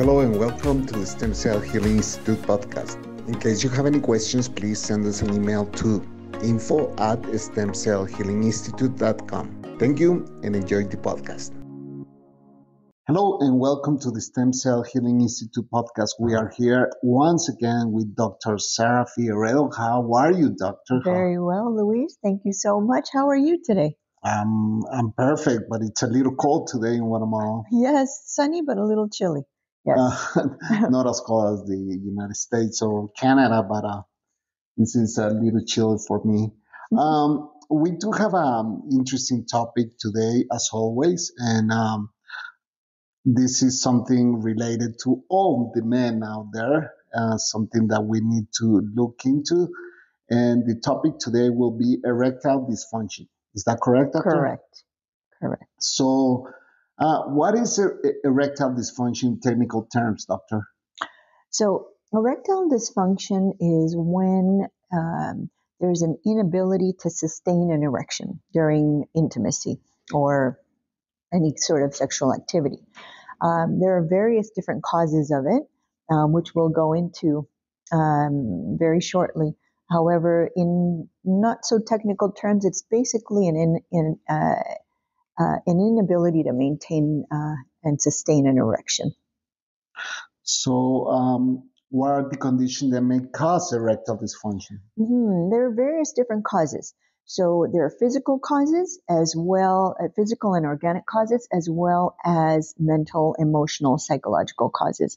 Hello and welcome to the Stem Cell Healing Institute podcast. In case you have any questions, please send us an email to info at stemcellhealinginstitute.com. Thank you and enjoy the podcast. Hello and welcome to the Stem Cell Healing Institute podcast. We are here once again with Dr. Zahra Figueredo. How are you, Doctor? Very well, Luis. Thank you so much. How are you today? Um, I'm perfect, but it's a little cold today in Guatemala. Yes, sunny but a little chilly. Yes. Uh, not as cold as the United States or Canada, but uh, this is a little chill for me. Mm-hmm. Um, we do have an interesting topic today, as always, and um, this is something related to all the men out there, uh, something that we need to look into. And the topic today will be erectile dysfunction. Is that correct, Doctor? Correct. Correct. So, uh, what is er- erectile dysfunction in technical terms, Doctor? So, erectile dysfunction is when um, there's an inability to sustain an erection during intimacy or any sort of sexual activity. Um, there are various different causes of it, um, which we'll go into um, very shortly. However, in not so technical terms, it's basically an in, in uh, uh, an inability to maintain uh, and sustain an erection. So, um, what are the conditions that may cause erectile dysfunction? Mhm. There are various different causes. So there are physical causes as well, uh, physical and organic causes, as well as mental, emotional, psychological causes.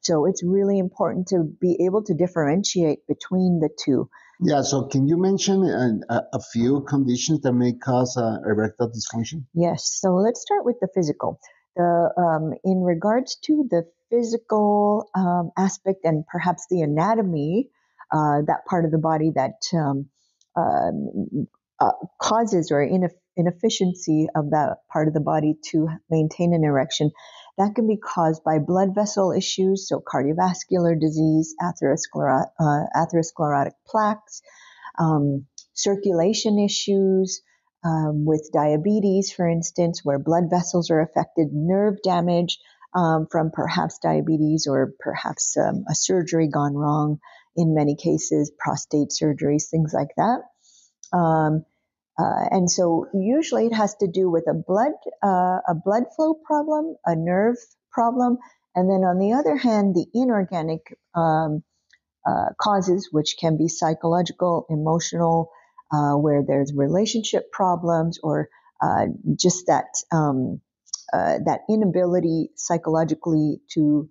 So it's really important to be able to differentiate between the two. Yeah, so can you mention a, a, few conditions that may cause uh, erectile dysfunction? Yes. So let's start with the physical. The um, in regards to the physical um, aspect and perhaps the anatomy, uh, that part of the body that um, um, uh, causes or ineff- inefficiency of that part of the body to maintain an erection, that can be caused by blood vessel issues, so cardiovascular disease, uh, atherosclerotic plaques, um, circulation issues. Um, with diabetes, for instance, where blood vessels are affected, nerve damage um, from perhaps diabetes or perhaps um, a surgery gone wrong in many cases, prostate surgeries, things like that. Um, uh, and so usually it has to do with a blood uh, a blood flow problem, a nerve problem, and then on the other hand, the inorganic um, uh, causes, which can be psychological, emotional, uh, where there's relationship problems or uh, just that um, uh, that inability psychologically to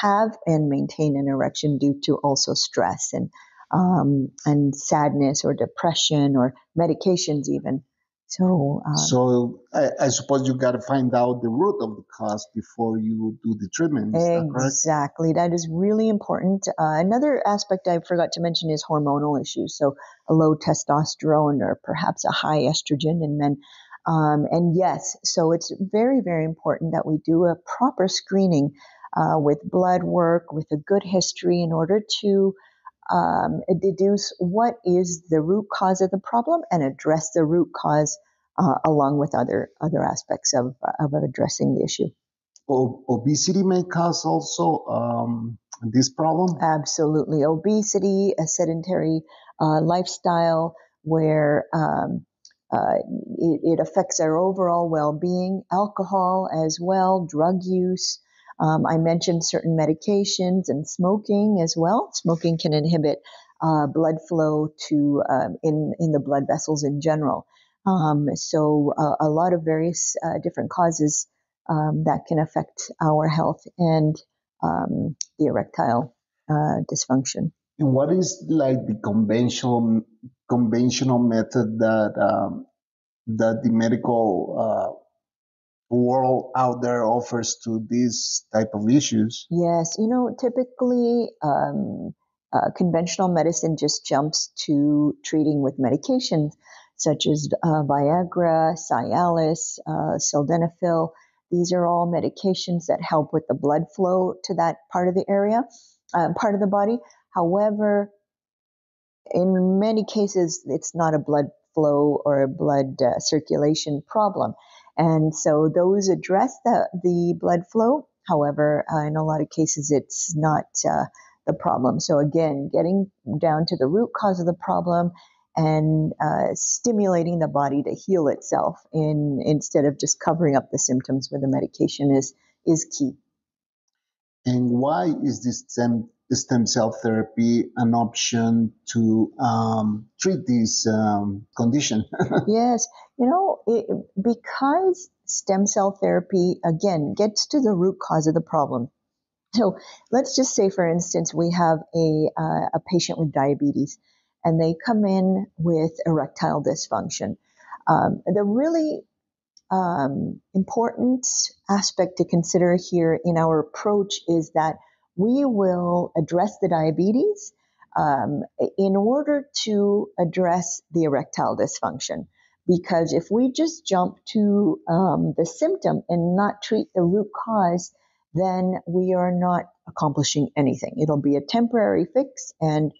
have and maintain an erection due to also stress and um, and sadness or depression or medications even. So, um, So, I, I suppose you got to find out the root of the cause before you do the treatment. Is that exactly, that is really important. Uh, another aspect I forgot to mention is hormonal issues. So, a low testosterone or perhaps a high estrogen in men. Um, and yes, so it's very, very important that we do a proper screening uh, with blood work, with a good history in order to um, deduce what is the root cause of the problem and address the root cause uh, along with other other aspects of, of addressing the issue. Obesity may cause also um, this problem. Absolutely, obesity, a sedentary uh, lifestyle where um, uh, it, it affects our overall well-being. Alcohol as well, drug use. Um, I mentioned certain medications and smoking as well. Smoking can inhibit uh, blood flow to um, in in the blood vessels in general. Um, so uh, a lot of various uh, different causes um, that can affect our health and um, the erectile uh, dysfunction. And what is like the conventional conventional method that that the medical uh, world out there offers to these type of issues? Yes, you know, typically um, uh, conventional medicine just jumps to treating with medications such as uh, Viagra, Cialis, uh, Sildenafil. These are all medications that help with the blood flow to that part of the area, uh, part of the body. However, in many cases, it's not a blood flow or a blood uh, circulation problem. And so those address the, the blood flow However, uh, in a lot of cases, it's not uh, the problem. So again, getting down to the root cause of the problem and uh, stimulating the body to heal itself in, instead of just covering up the symptoms with the medication is is key. And why is this stem cell therapy an option to um, treat this um, condition? yes, you know, it, because stem cell therapy, again, gets to the root cause of the problem. So let's just say, for instance, we have a, uh, a patient with diabetes and they come in with erectile dysfunction. Um, the really um, important aspect to consider here in our approach is that we will address the diabetes um, in order to address the erectile dysfunction. Because if we just jump to um, the symptom and not treat the root cause, then we are not accomplishing anything. It'll be a temporary fix, and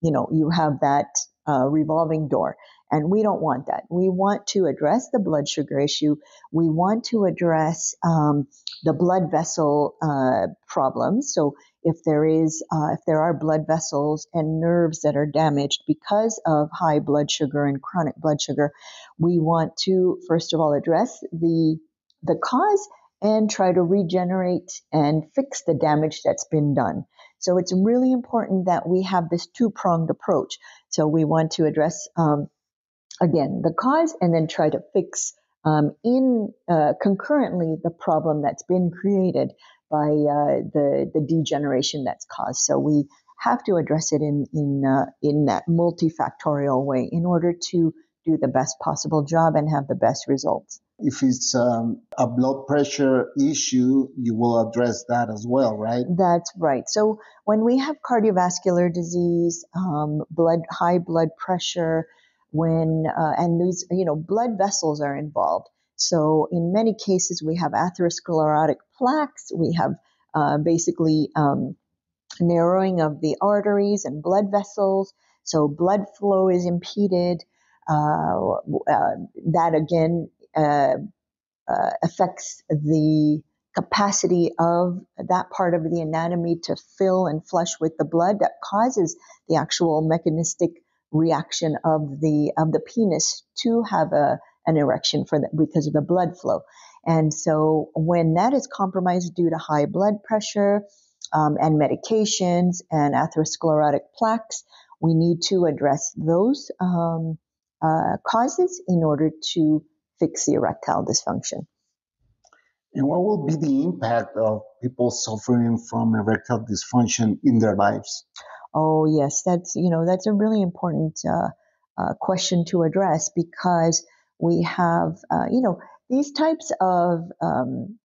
you know you have that uh, revolving door. And we don't want that. We want to address the blood sugar issue. We want to address um, the blood vessel uh, problems. So if there is, uh, if there are blood vessels and nerves that are damaged because of high blood sugar and chronic blood sugar, we want to first of all address the the cause and try to regenerate and fix the damage that's been done. So it's really important that we have this two pronged approach. So we want to address um, again the cause and then try to fix um, in uh, concurrently the problem that's been created by uh, the the degeneration that's caused. So we have to address it in in uh, in that multifactorial way in order to do the best possible job and have the best results. If it's um, a blood pressure issue, you will address that as well, right? That's right. So when we have cardiovascular disease, um, blood high blood pressure, when uh, and these you know blood vessels are involved. So in many cases we have atherosclerotic plaques. We have uh, basically um, narrowing of the arteries and blood vessels. So blood flow is impeded. Uh, uh that again uh, uh, affects the capacity of that part of the anatomy to fill and flush with the blood that causes the actual mechanistic reaction of the of the penis to have a an erection for the, because of the blood flow. And so when that is compromised due to high blood pressure um, and medications and atherosclerotic plaques, we need to address those um, uh, causes in order to fix the erectile dysfunction. And what will be the impact of people suffering from erectile dysfunction in their lives? Oh yes, that's you know that's a really important uh, uh, question to address because we have uh, you know these types of um,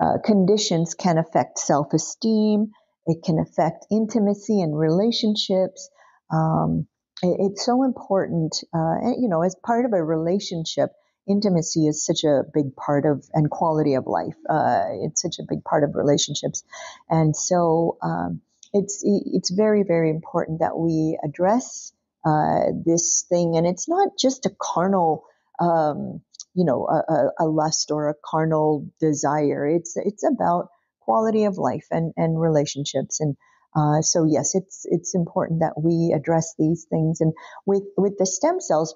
uh, conditions can affect self-esteem. It can affect intimacy and relationships. Um, it, it's so important, uh, you know, as part of a relationship intimacy is such a big part of and quality of life. Uh, it's such a big part of relationships, and so um, it's it's very very important that we address uh, this thing, and it's not just a carnal, um, you know, a, a, lust or a carnal desire. It's it's about quality of life and and relationships, and uh, so yes, it's it's important that we address these things, and with with the stem cells,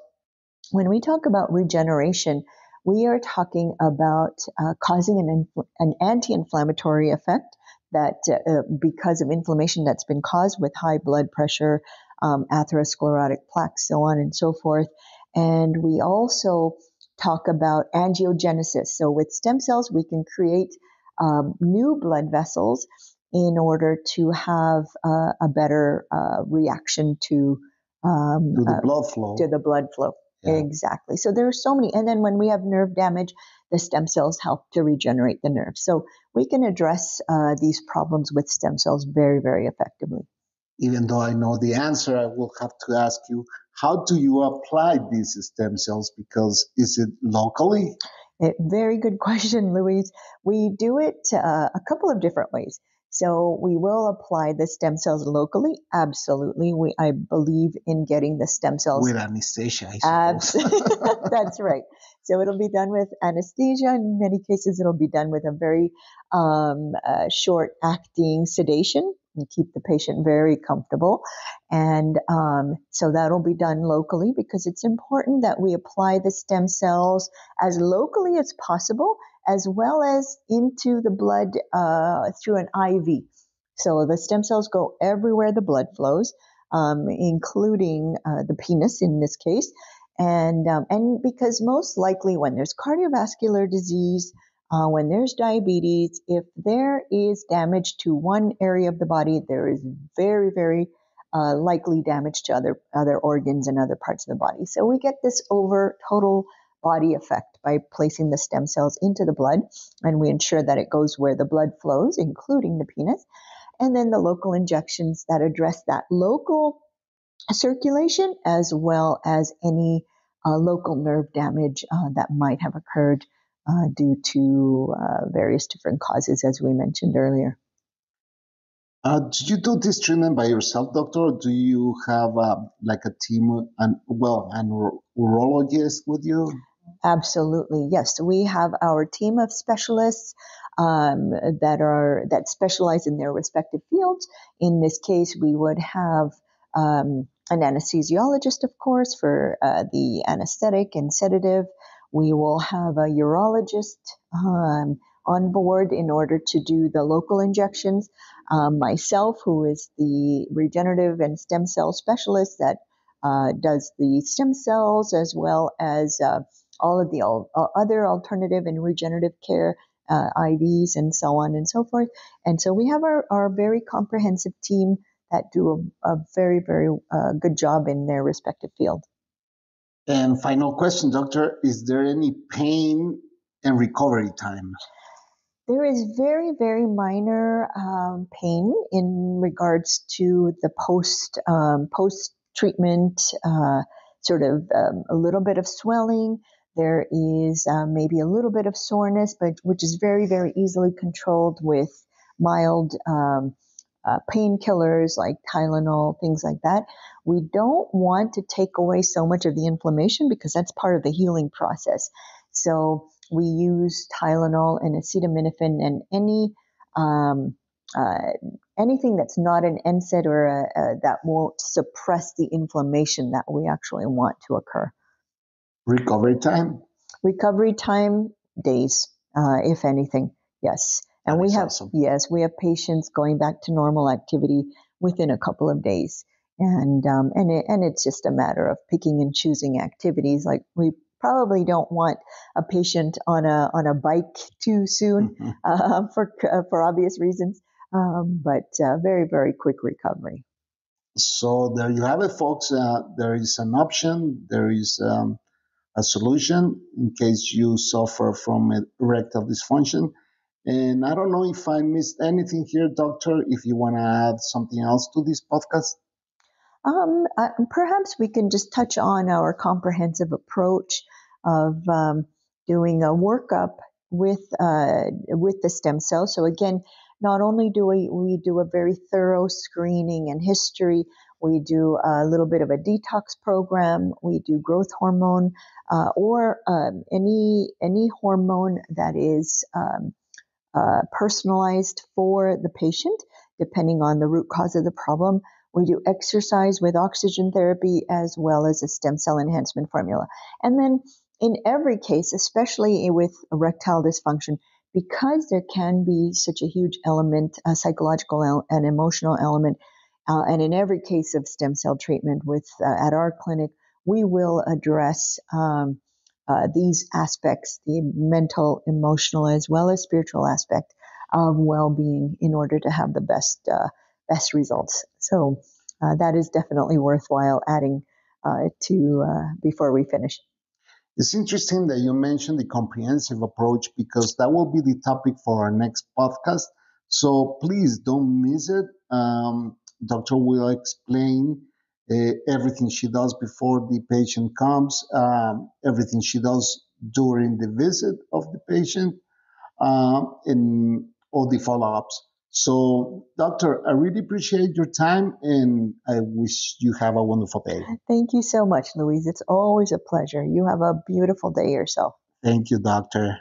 when we talk about regeneration. We are talking about uh, causing an, infl- an anti-inflammatory effect that uh, because of inflammation that's been caused with high blood pressure, um, atherosclerotic plaques, so on and so forth. And we also talk about angiogenesis. So with stem cells, we can create um, new blood vessels in order to have uh, a better uh, reaction to, um, to the uh, blood flow. To the blood flow. Yeah. Exactly. So there are so many. And then when we have nerve damage, the stem cells help to regenerate the nerve. So we can address uh, these problems with stem cells very, very effectively. Even though I know the answer, I will have to ask you how do you apply these stem cells? Because is it locally? It, very good question, Louise. We do it uh, a couple of different ways. So we will apply the stem cells locally. Absolutely, we I believe in getting the stem cells with anesthesia. Absolutely, that's right. So it'll be done with anesthesia. In many cases, it'll be done with a very um, uh, short-acting sedation and keep the patient very comfortable. And um, so that'll be done locally because it's important that we apply the stem cells as locally as possible, as well as into the blood uh, through an IV. So the stem cells go everywhere the blood flows, um, including uh, the penis in this case. And, um, and because most likely when there's cardiovascular disease, uh, when there's diabetes, if there is damage to one area of the body, there is very, very uh, likely damage to other other organs and other parts of the body. So we get this over total body effect by placing the stem cells into the blood, and we ensure that it goes where the blood flows, including the penis, and then the local injections that address that local circulation as well as any uh, local nerve damage uh, that might have occurred uh, due to uh, various different causes, as we mentioned earlier. Uh, do you do this treatment by yourself, doctor, or do you have uh, like a team and well, an urologist with you? Absolutely, yes. We have our team of specialists um, that are that specialize in their respective fields. In this case, we would have um, an anesthesiologist, of course, for uh, the anesthetic and sedative. We will have a urologist um, on board in order to do the local injections. Um, myself, who is the regenerative and stem cell specialist that uh, does the stem cells as well as uh, all of the al- uh, other alternative and regenerative care uh, IVs and so on and so forth. And so we have our, our very comprehensive team that do a, a very, very uh, good job in their respective field. And final question, doctor, is there any pain and recovery time? There is very, very minor um, pain in regards to the post um, post treatment, uh, sort of um, a little bit of swelling. There is uh, maybe a little bit of soreness, but which is very, very easily controlled with mild um, uh, painkillers like Tylenol, things like that. We don't want to take away so much of the inflammation because that's part of the healing process. So we use Tylenol and acetaminophen and any um, uh, anything that's not an NSAID or a, a, that won't suppress the inflammation that we actually want to occur. Recovery time. Recovery time days, uh, if anything. Yes. And we have, awesome. yes, we have patients going back to normal activity within a couple of days. And, um, and, it, and it's just a matter of picking and choosing activities. Like we probably don't want a patient on a, on a bike too soon, mm-hmm. uh, for, uh, for obvious reasons. Um, but uh, very, very quick recovery. So there you have it, folks. Uh, there is an option. There is um, a solution in case you suffer from erectile dysfunction. And I don't know if I missed anything here, Doctor, if you want to add something else to this podcast. Um, perhaps we can just touch on our comprehensive approach of um, doing a workup with uh, with the stem cells. So again, not only do we, we do a very thorough screening and history, we do a little bit of a detox program, we do growth hormone uh, or um, any any hormone that is um, uh, personalized for the patient, depending on the root cause of the problem. We do exercise with oxygen therapy as well as a stem cell enhancement formula. And then in every case, especially with erectile dysfunction, because there can be such a huge element, a psychological and emotional element, uh, and in every case of stem cell treatment with uh, at our clinic, we will address um, uh, these aspects, the mental, emotional, as well as spiritual aspect of well-being in order to have the best, uh, best results. So uh, that is definitely worthwhile adding uh, to before we finish. It's interesting that you mentioned the comprehensive approach because that will be the topic for our next podcast. So please don't miss it. Um, Doctor will explain uh, everything she does before the patient comes, um, everything she does during the visit of the patient uh, and all the follow-ups. So, doctor, I really appreciate your time and I wish you have a wonderful day. Thank you so much, Louise. It's always a pleasure. You have a beautiful day yourself. Thank you, doctor.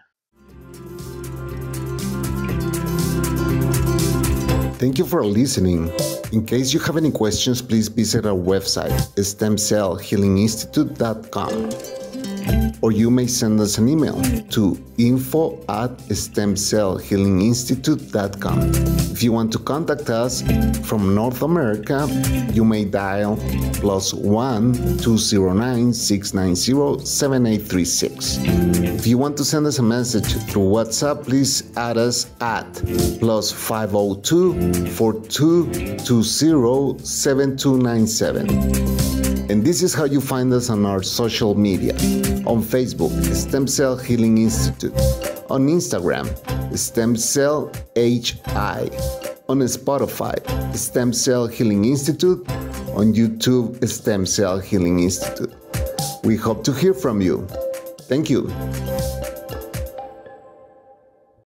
Thank you for listening. In case you have any questions, please visit our website, stemcellhealinginstitute.com or you may send us an email to info at stemcellhealinginstitute.com. If you want to contact us from North America, you may dial plus 1 209 690 7836. If you want to send us a message through WhatsApp, please add us at plus 502 4220 7297. And this is how you find us on our social media on Facebook, Stem Cell Healing Institute, on Instagram, Stem Cell HI, on Spotify, Stem Cell Healing Institute, on YouTube, Stem Cell Healing Institute. We hope to hear from you. Thank you.